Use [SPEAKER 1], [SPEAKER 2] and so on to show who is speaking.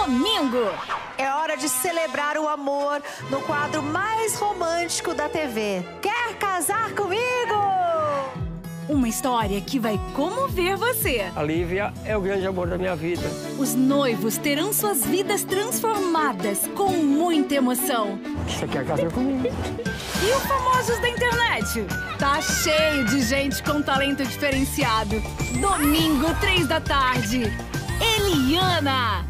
[SPEAKER 1] domingo.
[SPEAKER 2] É hora de celebrar o amor no quadro mais romântico da TV. Quer casar comigo?
[SPEAKER 1] Uma história que vai comover você.
[SPEAKER 3] A Lívia é o grande amor da minha vida.
[SPEAKER 1] Os noivos terão suas vidas transformadas com muita emoção.
[SPEAKER 3] Você quer casar comigo?
[SPEAKER 1] E os famosos da internet? Tá cheio de gente com talento diferenciado. Domingo, três da tarde. Eliana.